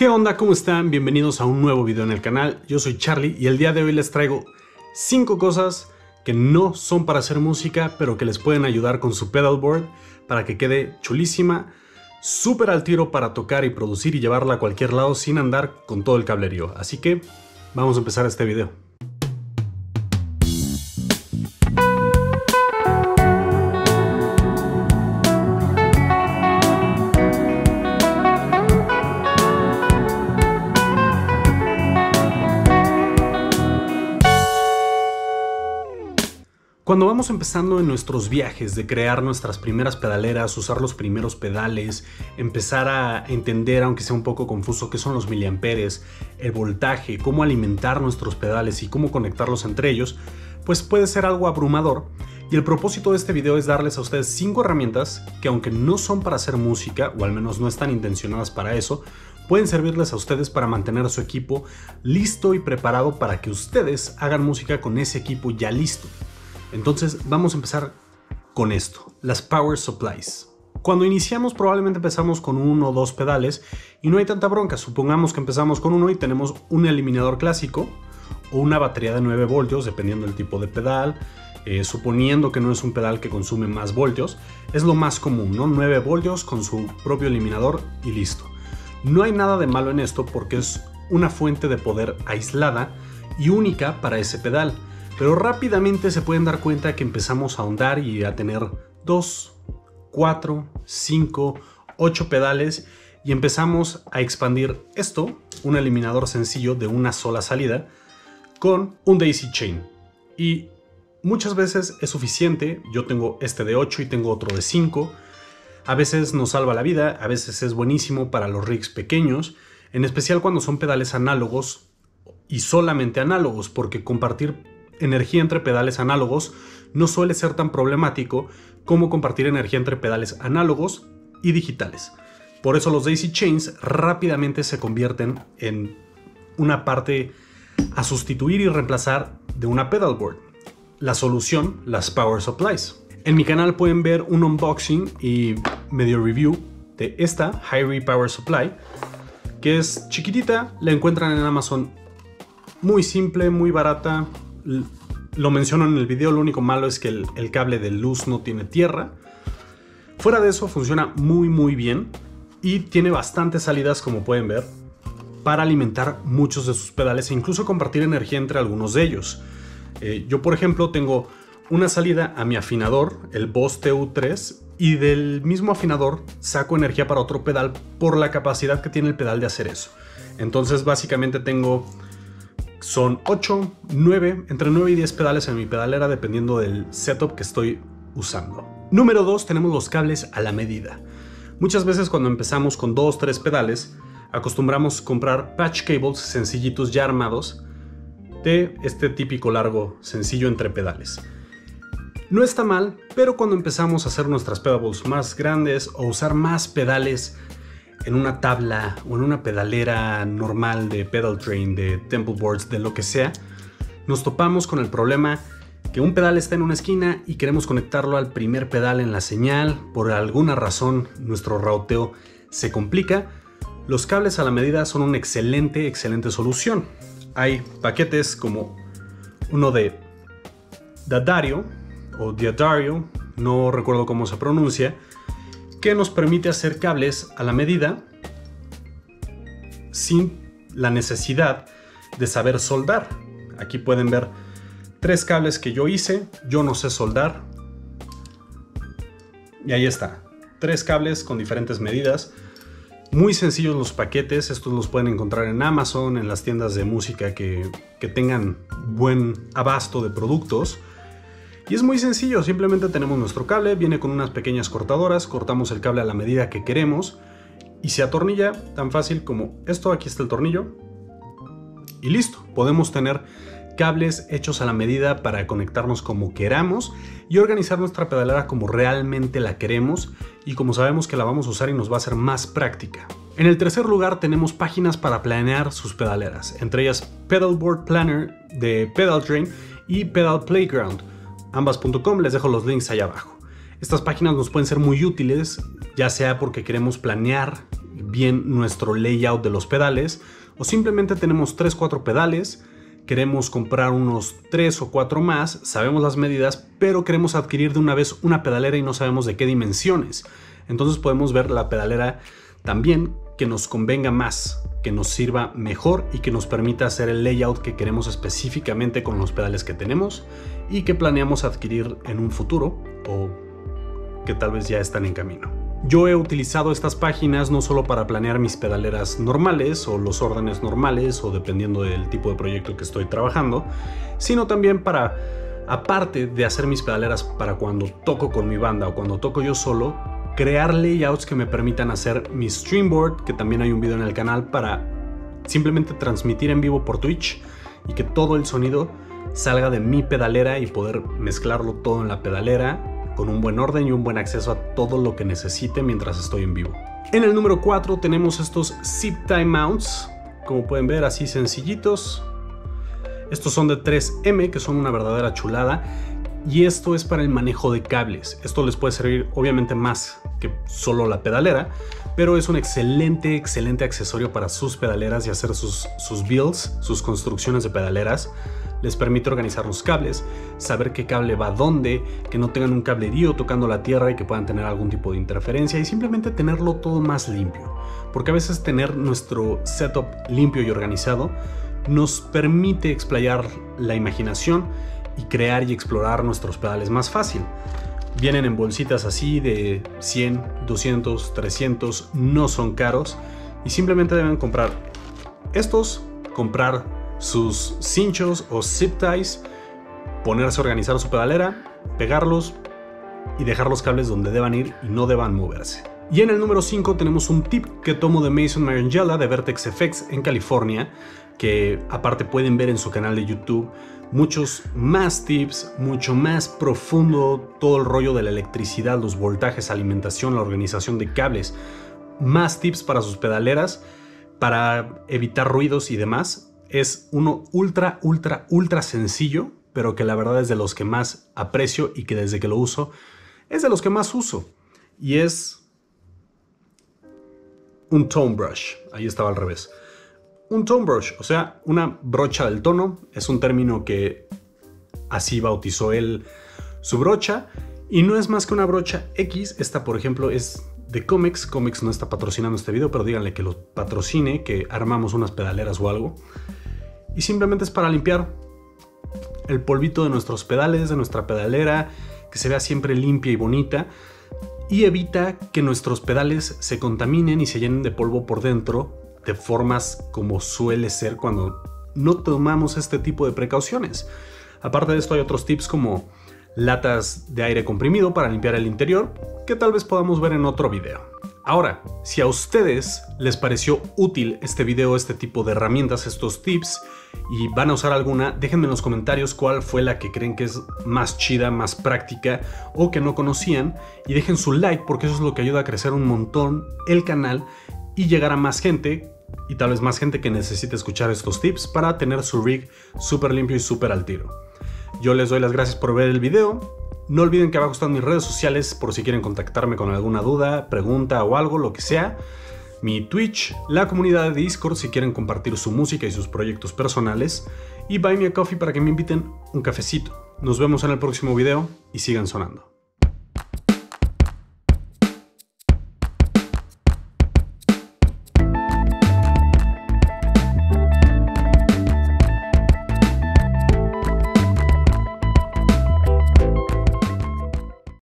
¿Qué onda? ¿Cómo están? Bienvenidos a un nuevo video en el canal. Yo soy Charlie y el día de hoy les traigo 5 cosas que no son para hacer música, pero que les pueden ayudar con su pedalboard para que quede chulísima, súper al tiro para tocar y producir y llevarla a cualquier lado sin andar con todo el cablerío. Así que vamos a empezar este video. Cuando vamos empezando en nuestros viajes de crear nuestras primeras pedaleras, usar los primeros pedales, empezar a entender, aunque sea un poco confuso, qué son los miliamperes, el voltaje, cómo alimentar nuestros pedales y cómo conectarlos entre ellos, pues puede ser algo abrumador. Y el propósito de este video es darles a ustedes 5 herramientas que aunque no son para hacer música, o al menos no están intencionadas para eso, pueden servirles a ustedes para mantener su equipo listo y preparado para que ustedes hagan música con ese equipo ya listo. Entonces vamos a empezar con esto, las Power Supplies. Cuando iniciamos probablemente empezamos con uno o dos pedales y no hay tanta bronca. Supongamos que empezamos con uno y tenemos un eliminador clásico o una batería de 9 voltios, dependiendo del tipo de pedal. Eh, suponiendo que no es un pedal que consume más voltios, es lo más común, ¿no? 9 voltios con su propio eliminador y listo. No hay nada de malo en esto porque es una fuente de poder aislada y única para ese pedal pero rápidamente se pueden dar cuenta que empezamos a ahondar y a tener 2, 4, 5, 8 pedales y empezamos a expandir esto, un eliminador sencillo de una sola salida, con un daisy chain. Y muchas veces es suficiente, yo tengo este de 8 y tengo otro de 5, a veces nos salva la vida, a veces es buenísimo para los rigs pequeños, en especial cuando son pedales análogos y solamente análogos, porque compartir energía entre pedales análogos no suele ser tan problemático como compartir energía entre pedales análogos y digitales. Por eso los daisy chains rápidamente se convierten en una parte a sustituir y reemplazar de una pedalboard. La solución, las power supplies. En mi canal pueden ver un unboxing y medio review de esta Hyrie Power Supply, que es chiquitita, la encuentran en Amazon muy simple, muy barata, lo menciono en el video, lo único malo es que el, cable de luz no tiene tierra. Fuera de eso funciona muy muy bien y tiene bastantes salidas como pueden ver para alimentar muchos de sus pedales e incluso compartir energía entre algunos de ellos. Eh, yo por ejemplo tengo una salida a mi afinador, el Boss TU3, y del mismo afinador saco energía para otro pedal por la capacidad que tiene el pedal de hacer eso. Entonces básicamente tengo son 8, 9, entre 9 y 10 pedales en mi pedalera dependiendo del setup que estoy usando. Número 2 tenemos los cables a la medida. Muchas veces cuando empezamos con 2, 3 pedales, acostumbramos comprar patch cables sencillitos ya armados de este típico largo sencillo entre pedales. No está mal, pero cuando empezamos a hacer nuestras pedables más grandes o usar más pedales en una tabla o en una pedalera normal de pedal train, de temple boards, de lo que sea, nos topamos con el problema que un pedal está en una esquina y queremos conectarlo al primer pedal en la señal, por alguna razón nuestro rauteo se complica, los cables a la medida son una excelente, excelente solución. Hay paquetes como uno de Dadario o Diadario, no recuerdo cómo se pronuncia, que nos permite hacer cables a la medida sin la necesidad de saber soldar. Aquí pueden ver tres cables que yo hice, yo no sé soldar. Y ahí está, tres cables con diferentes medidas. Muy sencillos los paquetes, estos los pueden encontrar en Amazon, en las tiendas de música que, que tengan buen abasto de productos. Y es muy sencillo, simplemente tenemos nuestro cable, viene con unas pequeñas cortadoras, cortamos el cable a la medida que queremos y se atornilla tan fácil como esto, aquí está el tornillo y listo, podemos tener cables hechos a la medida para conectarnos como queramos y organizar nuestra pedalera como realmente la queremos y como sabemos que la vamos a usar y nos va a ser más práctica. En el tercer lugar tenemos páginas para planear sus pedaleras, entre ellas Pedalboard Planner de Pedal Train y Pedal Playground ambas.com, les dejo los links allá abajo. Estas páginas nos pueden ser muy útiles, ya sea porque queremos planear bien nuestro layout de los pedales o simplemente tenemos 3-4 pedales, queremos comprar unos 3 o 4 más, sabemos las medidas, pero queremos adquirir de una vez una pedalera y no sabemos de qué dimensiones. Entonces podemos ver la pedalera también que nos convenga más, que nos sirva mejor y que nos permita hacer el layout que queremos específicamente con los pedales que tenemos y que planeamos adquirir en un futuro o que tal vez ya están en camino. Yo he utilizado estas páginas no solo para planear mis pedaleras normales o los órdenes normales o dependiendo del tipo de proyecto que estoy trabajando, sino también para, aparte de hacer mis pedaleras para cuando toco con mi banda o cuando toco yo solo, crear layouts que me permitan hacer mi streamboard, que también hay un video en el canal para simplemente transmitir en vivo por Twitch y que todo el sonido salga de mi pedalera y poder mezclarlo todo en la pedalera con un buen orden y un buen acceso a todo lo que necesite mientras estoy en vivo. En el número 4 tenemos estos zip tie mounts, como pueden ver así sencillitos. Estos son de 3M, que son una verdadera chulada. Y esto es para el manejo de cables. Esto les puede servir obviamente más que solo la pedalera, pero es un excelente, excelente accesorio para sus pedaleras y hacer sus, builds, sus construcciones de pedaleras les permite organizar los cables, saber qué cable va dónde, que no tengan un cablerío tocando la tierra y que puedan tener algún tipo de interferencia y simplemente tenerlo todo más limpio. Porque a veces tener nuestro setup limpio y organizado nos permite explayar la imaginación y crear y explorar nuestros pedales más fácil. Vienen en bolsitas así de 100, 200, 300, no son caros y simplemente deben comprar estos, comprar sus cinchos o zip ties, ponerse a organizar su pedalera, pegarlos y dejar los cables donde deban ir y no deban moverse. Y en el número 5 tenemos un tip que tomo de Mason Marangella de Vertex FX en California, que aparte pueden ver en su canal de YouTube. Muchos más tips, mucho más profundo todo el rollo de la electricidad, los voltajes, alimentación, la organización de cables, más tips para sus pedaleras, para evitar ruidos y demás. Es uno ultra, ultra, ultra sencillo, pero que la verdad es de los que más aprecio y que desde que lo uso es de los que más uso. Y es un tone brush. Ahí estaba al revés. Un tone brush, o sea, una brocha del tono, es un término que así bautizó él su brocha. Y no es más que una brocha X. Esta, por ejemplo, es de Comex. Comex no está patrocinando este video, pero díganle que lo patrocine, que armamos unas pedaleras o algo y simplemente es para limpiar el polvito de nuestros pedales, de nuestra pedalera, que se vea siempre limpia y bonita y evita que nuestros pedales se contaminen y se llenen de polvo por dentro de formas como suele ser cuando no tomamos este tipo de precauciones. Aparte de esto hay otros tips como latas de aire comprimido para limpiar el interior que tal vez podamos ver en otro video. Ahora, si a ustedes les pareció útil este video, este tipo de herramientas, estos tips, y van a usar alguna, déjenme en los comentarios cuál fue la que creen que es más chida, más práctica o que no conocían, y dejen su like porque eso es lo que ayuda a crecer un montón el canal y llegar a más gente, y tal vez más gente que necesite escuchar estos tips para tener su rig súper limpio y súper al tiro. Yo les doy las gracias por ver el video, no olviden que abajo están mis redes sociales por si quieren contactarme con alguna duda, pregunta o algo, lo que sea. Mi Twitch, la comunidad de Discord si quieren compartir su música y sus proyectos personales. Y Buy Me a Coffee para que me inviten un cafecito. Nos vemos en el próximo video y sigan sonando.